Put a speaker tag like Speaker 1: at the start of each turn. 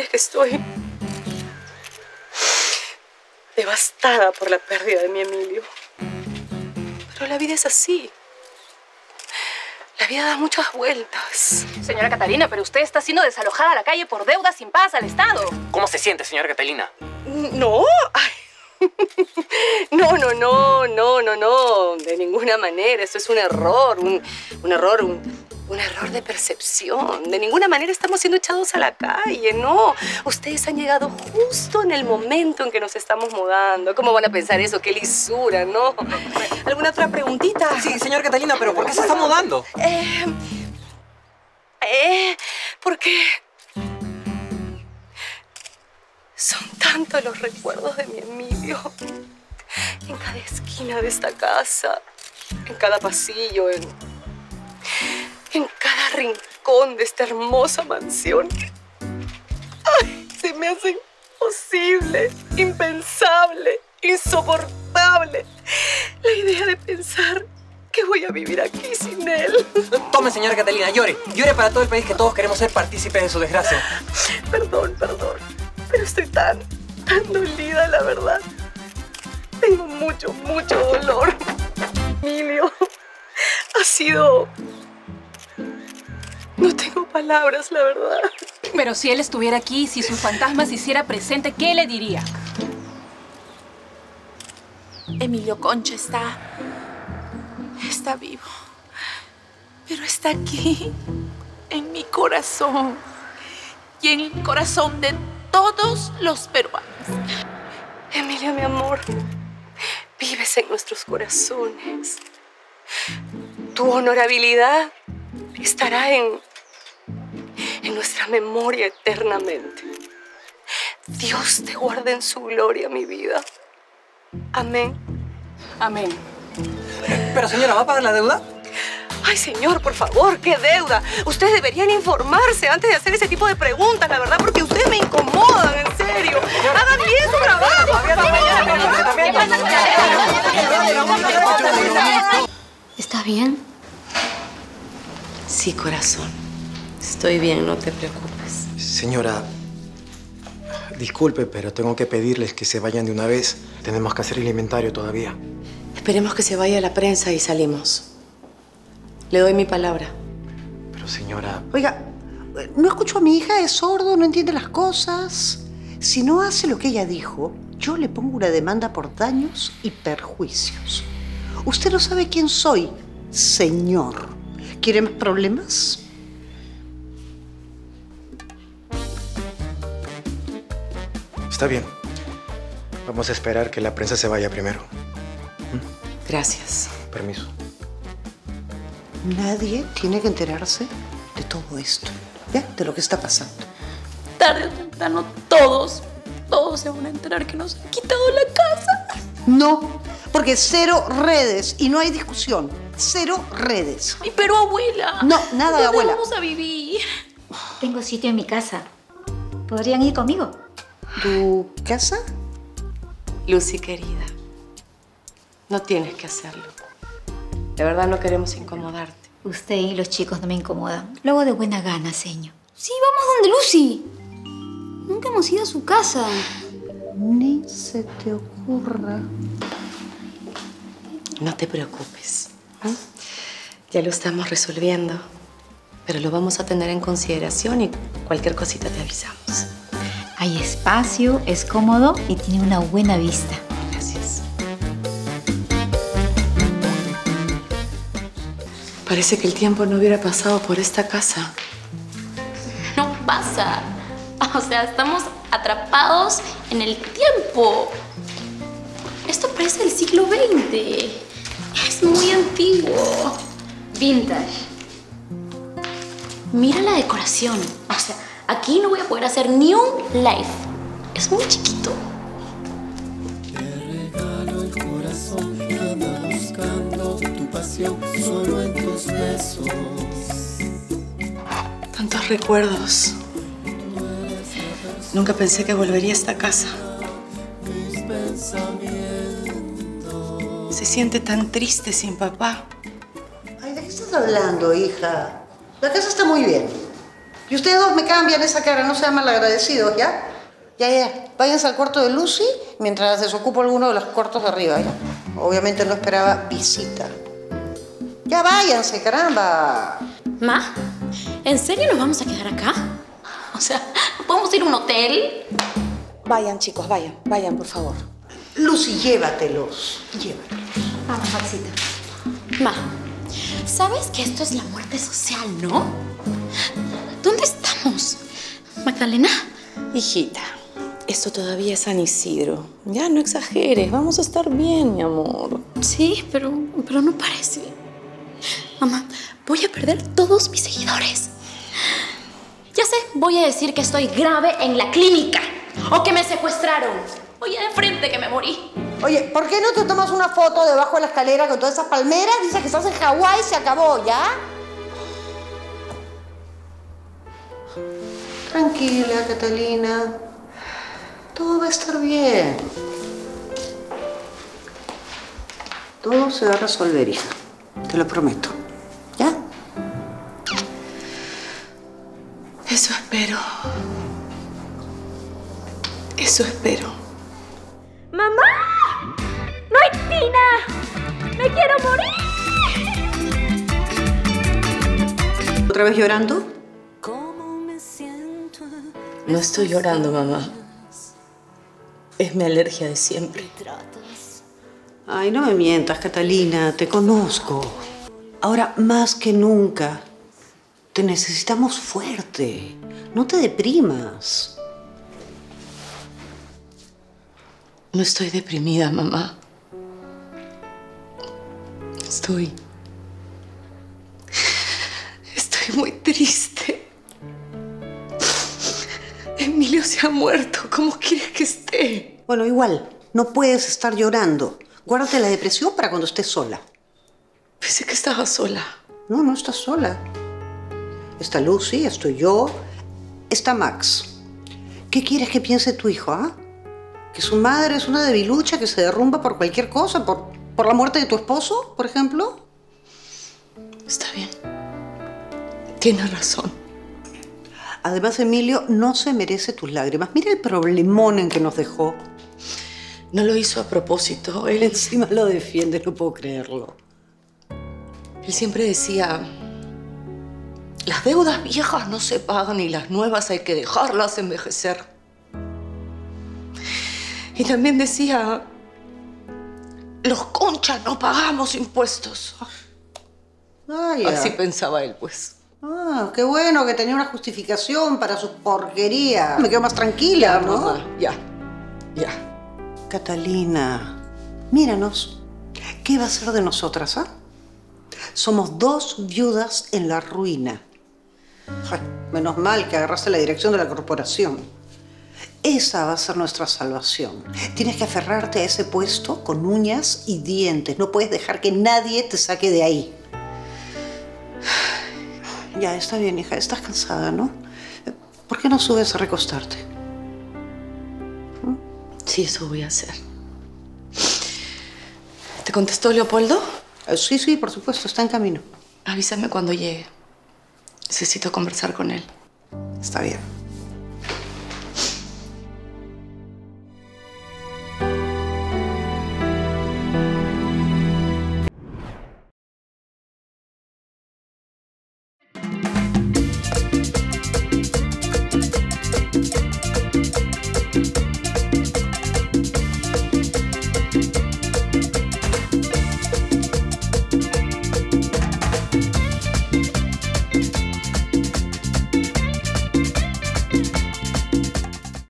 Speaker 1: es que estoy devastada por la pérdida de mi Emilio. Pero la vida es así. La vida da muchas vueltas.
Speaker 2: Señora Catalina, pero usted está siendo desalojada a la calle por deudas sin paz al Estado.
Speaker 3: ¿Cómo se siente, señora Catalina?
Speaker 1: No, ay. No, no, no, no, no, no, de ninguna manera. Esto es un error, un, un error, un, un error de percepción. De ninguna manera estamos siendo echados a la calle, no. Ustedes han llegado justo en el momento en que nos estamos mudando. ¿Cómo van a pensar eso? ¡Qué lisura, no! ¿Alguna otra preguntita?
Speaker 3: Sí, señora Catalina, pero ¿por qué se está mudando?
Speaker 1: Eh, eh, porque son tantos los recuerdos de mi Emilio. En cada esquina de esta casa, en cada pasillo, en, en cada rincón de esta hermosa mansión. Ay, se me hace imposible, impensable, insoportable la idea de pensar que voy a vivir aquí sin él.
Speaker 3: Tome, señora Catalina, llore. Llore para todo el país que todos queremos ser partícipes de su desgracia.
Speaker 1: Perdón, perdón, pero estoy tan, tan dolida, la verdad. Tengo mucho, mucho dolor. Emilio, ha sido... No tengo palabras, la verdad.
Speaker 2: Pero si él estuviera aquí, si su fantasma se hiciera presente, ¿qué le diría?
Speaker 4: Emilio Concha está... está vivo. Pero está aquí, en mi corazón. Y en el corazón de todos los peruanos.
Speaker 1: Emilio, mi amor, vives en nuestros corazones. Tu honorabilidad estará en, en nuestra memoria eternamente. Dios te guarde en su gloria, mi vida. Amén.
Speaker 2: Amén.
Speaker 3: Pero, señora, ¿va a pagar la deuda?
Speaker 1: Ay, señor, por favor, qué deuda. Ustedes deberían informarse antes de hacer ese tipo de preguntas, la verdad, porque ustedes me incomodan, en serio. Hagan bien su trabajo.
Speaker 5: ¿Estás bien?
Speaker 6: Sí, corazón. Estoy bien, no te preocupes.
Speaker 7: Señora, disculpe, pero tengo que pedirles que se vayan de una vez. Tenemos que hacer el inventario todavía.
Speaker 6: Esperemos que se vaya la prensa y salimos. Le doy mi palabra.
Speaker 7: Pero señora...
Speaker 8: Oiga, no escucho a mi hija, es sordo, no entiende las cosas. Si no hace lo que ella dijo, yo le pongo una demanda por daños y perjuicios. Usted no sabe quién soy, señor. ¿Quiere más problemas?
Speaker 7: Está bien. Vamos a esperar que la prensa se vaya primero.
Speaker 6: Gracias.
Speaker 7: Permiso.
Speaker 8: Nadie tiene que enterarse de todo esto, ¿ya? De lo que está pasando.
Speaker 4: Tarde o temprano todos, todos se van a enterar que nos han quitado la casa.
Speaker 8: No, porque cero redes y no hay discusión. Cero redes.
Speaker 4: Ay, pero abuela.
Speaker 8: No, nada de
Speaker 4: ¿dónde
Speaker 8: abuela.
Speaker 4: vamos a vivir?
Speaker 5: Tengo sitio en mi casa. ¿Podrían ir conmigo?
Speaker 8: ¿Tu casa?
Speaker 6: Lucy, querida. No tienes que hacerlo. De verdad no queremos incomodarte.
Speaker 5: Usted y los chicos no me incomodan. Luego de buena gana, señor.
Speaker 9: Sí, vamos donde Lucy. Nunca hemos ido a su casa.
Speaker 8: Ni se te ocurra.
Speaker 6: No te preocupes. ¿eh? Ya lo estamos resolviendo. Pero lo vamos a tener en consideración y cualquier cosita te avisamos.
Speaker 5: Hay espacio, es cómodo y tiene una buena vista.
Speaker 6: Gracias. Parece que el tiempo no hubiera pasado por esta casa.
Speaker 4: No pasa. O sea, estamos atrapados en el tiempo. Esto parece del siglo XX. Es muy antiguo.
Speaker 9: Vintage.
Speaker 4: Mira la decoración. O sea, aquí no voy a poder hacer ni un live. Es muy chiquito.
Speaker 6: Tantos recuerdos. Nunca pensé que volvería a esta casa. Se siente tan triste sin papá.
Speaker 8: Ay, ¿de qué estás hablando, hija? La casa está muy bien. Y ustedes dos me cambian esa cara, no sean malagradecidos, ¿ya? Ya, ya. Váyanse al cuarto de Lucy mientras desocupo alguno de los cuartos de arriba, ¿ya? Obviamente no esperaba visita. Ya váyanse, caramba.
Speaker 9: Ma, ¿en serio nos vamos a quedar acá? O sea, ¿no ¿podemos ir a un hotel?
Speaker 6: Vayan, chicos, vayan, vayan, por favor.
Speaker 8: Lucy, llévatelos. Llévatelos.
Speaker 9: Vamos, Maxita. Ma, ¿sabes que esto es la muerte social, no? ¿Dónde estamos? Magdalena.
Speaker 6: Hijita, esto todavía es San Isidro. Ya, no exageres. Vamos a estar bien, mi amor.
Speaker 9: Sí, pero, pero no parece. Mamá, voy a perder todos mis seguidores. Ya sé, voy a decir que estoy grave en la clínica o que me secuestraron. Oye, de frente que me morí.
Speaker 8: Oye, ¿por qué no te tomas una foto debajo de la escalera con todas esas palmeras? Dices que estás en Hawái y se acabó, ¿ya? Tranquila, Catalina. Todo va a estar bien. Todo se va a resolver, hija. Te lo prometo. ¿Ya?
Speaker 6: Eso espero. Eso espero.
Speaker 9: ¡Mamá! ¡No hay Tina! ¡Me quiero morir!
Speaker 8: ¿Otra vez llorando?
Speaker 6: No estoy llorando, mamá. Es mi alergia de siempre.
Speaker 8: Ay, no me mientas, Catalina. Te conozco. Ahora, más que nunca, te necesitamos fuerte. No te deprimas.
Speaker 6: No estoy deprimida, mamá. Estoy... Estoy muy triste. Emilio se ha muerto. ¿Cómo quieres que esté?
Speaker 8: Bueno, igual, no puedes estar llorando. Guárdate la depresión para cuando estés sola.
Speaker 6: Pensé que estaba sola.
Speaker 8: No, no estás sola. Está Lucy, estoy yo, está Max. ¿Qué quieres que piense tu hijo, ah? ¿Que su madre es una debilucha que se derrumba por cualquier cosa? ¿Por, por la muerte de tu esposo, por ejemplo?
Speaker 6: Está bien. Tienes razón.
Speaker 8: Además, Emilio no se merece tus lágrimas. Mira el problemón en que nos dejó.
Speaker 6: No lo hizo a propósito.
Speaker 8: Él encima lo defiende, no puedo creerlo.
Speaker 6: Él siempre decía, las deudas viejas no se pagan y las nuevas hay que dejarlas envejecer. Y también decía, los conchas no pagamos impuestos. Así pensaba él, pues.
Speaker 8: Ah, qué bueno que tenía una justificación para su porquería. Me quedo más tranquila, ¿no?
Speaker 6: mamá, ya, ya.
Speaker 8: Catalina, míranos. ¿Qué va a ser de nosotras, ah? Somos dos viudas en la ruina. Ay, menos mal que agarraste la dirección de la corporación. Esa va a ser nuestra salvación. Tienes que aferrarte a ese puesto con uñas y dientes. No puedes dejar que nadie te saque de ahí. Ya, está bien, hija. Estás cansada, ¿no? ¿Por qué no subes a recostarte?
Speaker 6: Sí, eso voy a hacer. ¿Te contestó Leopoldo?
Speaker 8: Eh, Sí, sí, por supuesto. Está en camino.
Speaker 6: Avísame cuando llegue. Necesito conversar con él.
Speaker 8: Está bien.